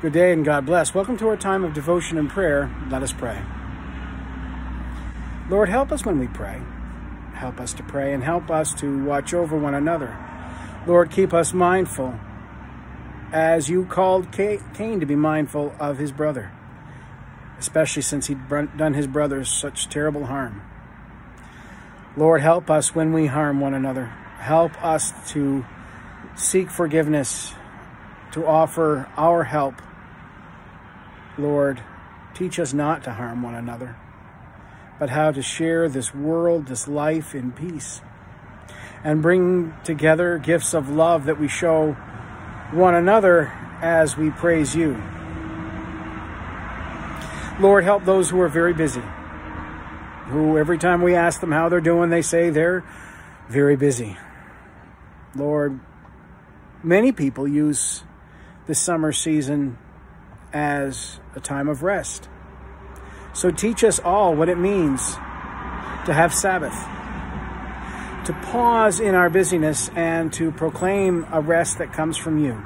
Good day and God bless. Welcome to our time of devotion and prayer. Let us pray. Lord, help us when we pray. Help us to pray and help us to watch over one another. Lord, keep us mindful as you called Cain to be mindful of his brother, especially since he'd done his brother such terrible harm. Lord, help us when we harm one another. Help us to seek forgiveness, to offer our help Lord, teach us not to harm one another, but how to share this world, this life in peace, and bring together gifts of love that we show one another as we praise you. Lord, help those who are very busy, who every time we ask them how they're doing, they say they're very busy. Lord, many people use the summer season as a time of rest. So teach us all what it means to have Sabbath, to pause in our busyness and to proclaim a rest that comes from you.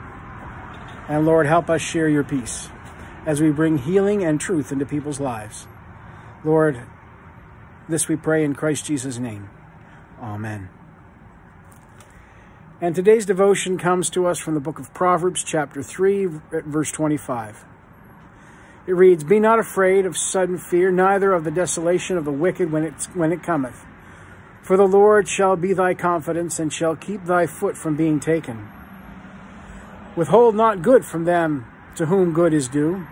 And Lord, help us share your peace as we bring healing and truth into people's lives. Lord, this we pray in Christ Jesus' name. Amen. And today's devotion comes to us from the book of Proverbs, chapter 3, verse 25. It reads, Be not afraid of sudden fear, neither of the desolation of the wicked when it, when it cometh. For the Lord shall be thy confidence, and shall keep thy foot from being taken. Withhold not good from them to whom good is due,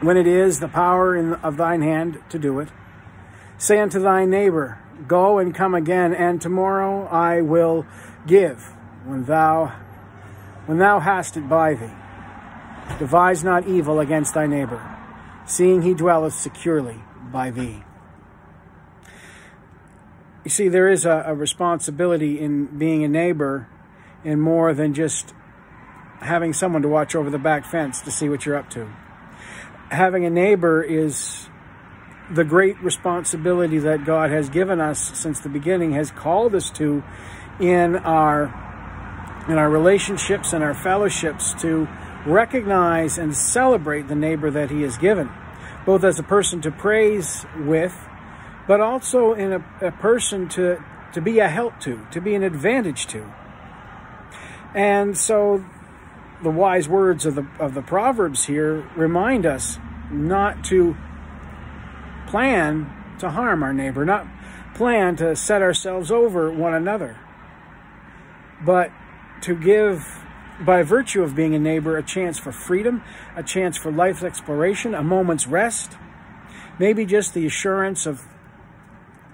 when it is the power in, of thine hand to do it. Say unto thy neighbor, Go and come again, and tomorrow I will give, when thou, when thou hast it by thee. Devise not evil against thy neighbor, seeing he dwelleth securely by thee. You see, there is a, a responsibility in being a neighbor in more than just having someone to watch over the back fence to see what you're up to. Having a neighbor is the great responsibility that God has given us since the beginning, has called us to in our in our relationships and our fellowships to recognize and celebrate the neighbor that he has given, both as a person to praise with, but also in a, a person to, to be a help to, to be an advantage to. And so the wise words of the, of the Proverbs here remind us not to plan to harm our neighbor, not plan to set ourselves over one another, but to give by virtue of being a neighbor, a chance for freedom, a chance for life exploration, a moment's rest, maybe just the assurance of,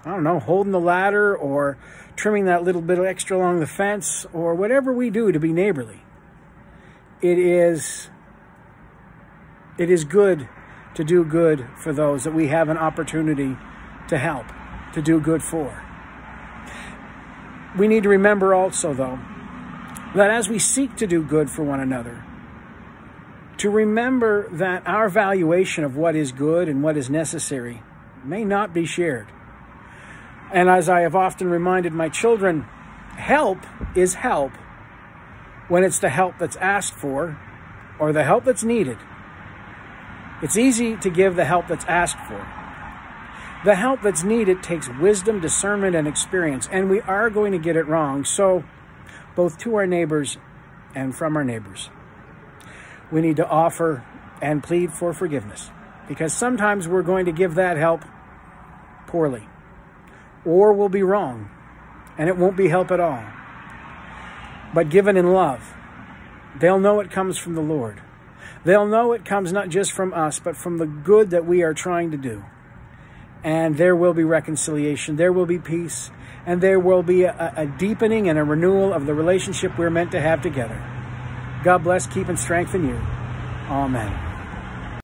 I don't know, holding the ladder or trimming that little bit extra along the fence or whatever we do to be neighborly. It is, it is good to do good for those that we have an opportunity to help, to do good for. We need to remember also, though, that as we seek to do good for one another, to remember that our valuation of what is good and what is necessary may not be shared. And as I have often reminded my children, help is help when it's the help that's asked for or the help that's needed. It's easy to give the help that's asked for. The help that's needed takes wisdom, discernment, and experience, and we are going to get it wrong. So, both to our neighbors and from our neighbors. We need to offer and plead for forgiveness because sometimes we're going to give that help poorly or we'll be wrong and it won't be help at all. But given in love, they'll know it comes from the Lord. They'll know it comes not just from us, but from the good that we are trying to do. And there will be reconciliation, there will be peace, and there will be a, a deepening and a renewal of the relationship we're meant to have together. God bless, keep and strengthen you. Amen.